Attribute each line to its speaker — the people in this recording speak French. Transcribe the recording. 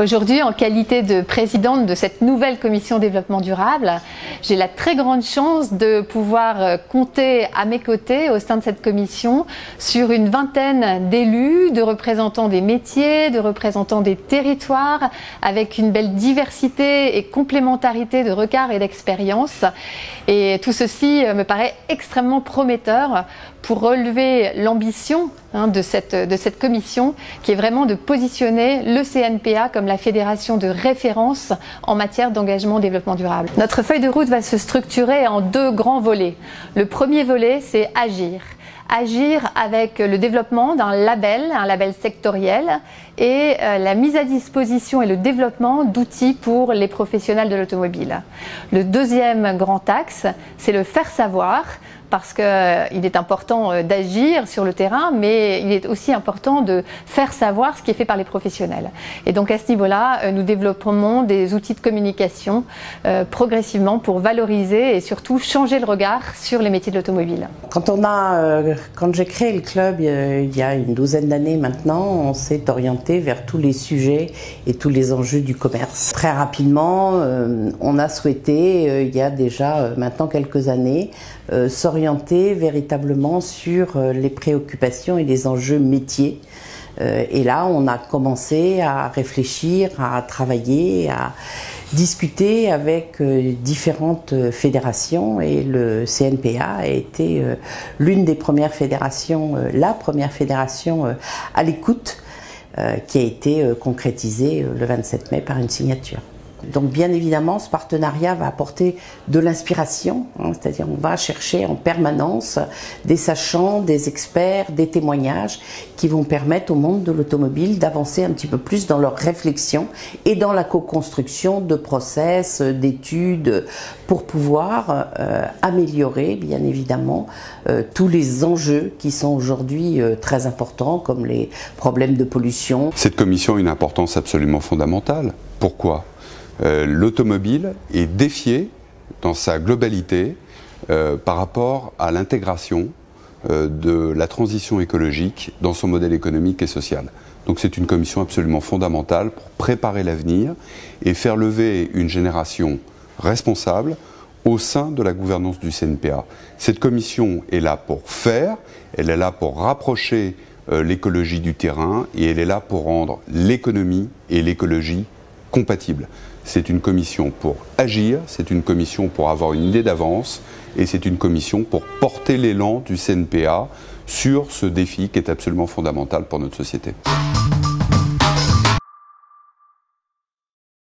Speaker 1: Aujourd'hui, en qualité de présidente de cette nouvelle commission développement durable, j'ai la très grande chance de pouvoir euh, compter à mes côtés au sein de cette commission sur une vingtaine d'élus, de représentants des métiers, de représentants des territoires, avec une belle diversité et complémentarité de regards et d'expériences. Et tout ceci euh, me paraît extrêmement prometteur pour relever l'ambition hein, de, cette, de cette commission qui est vraiment de positionner le CNPA comme la fédération de référence en matière d'engagement développement durable. Notre feuille de route va se structurer en deux grands volets. Le premier volet, c'est agir agir avec le développement d'un label, un label sectoriel, et euh, la mise à disposition et le développement d'outils pour les professionnels de l'automobile. Le deuxième grand axe, c'est le faire savoir, parce qu'il euh, est important euh, d'agir sur le terrain, mais il est aussi important de faire savoir ce qui est fait par les professionnels. Et donc à ce niveau-là, euh, nous développons des outils de communication progressivement pour valoriser et surtout changer le regard sur les métiers de l'automobile.
Speaker 2: Quand quand j'ai créé le club il y a une douzaine d'années maintenant, on s'est orienté vers tous les sujets et tous les enjeux du commerce. Très rapidement, on a souhaité, il y a déjà maintenant quelques années, s'orienter orienté véritablement sur euh, les préoccupations et les enjeux métiers. Euh, et là, on a commencé à réfléchir, à travailler, à discuter avec euh, différentes fédérations et le CNPA a été l'une des premières fédérations, la première fédération à l'écoute qui a été concrétisée le 27 mai par une signature. Donc bien évidemment, ce partenariat va apporter de l'inspiration, hein, c'est-à-dire on va chercher en permanence des sachants, des experts, des témoignages qui vont permettre au monde de l'automobile d'avancer un petit peu plus dans leur réflexion et dans la co-construction de process, d'études, pour pouvoir euh, améliorer bien évidemment euh, tous les enjeux qui sont aujourd'hui euh, très importants, comme les problèmes de pollution.
Speaker 3: Cette commission a une importance absolument fondamentale. Pourquoi? Euh, l'automobile est défiée dans sa globalité euh, par rapport à l'intégration euh, de la transition écologique dans son modèle économique et social. Donc c'est une commission absolument fondamentale pour préparer l'avenir et faire lever une génération responsable au sein de la gouvernance du CNPA. Cette commission est là pour faire, elle est là pour rapprocher l'écologie du terrain et elle est là pour rendre l'économie et l'écologie compatibles. C'est une commission pour agir, c'est une commission pour avoir une idée d'avance et c'est une commission pour porter l'élan du CNPA sur ce défi qui est absolument fondamental pour notre société.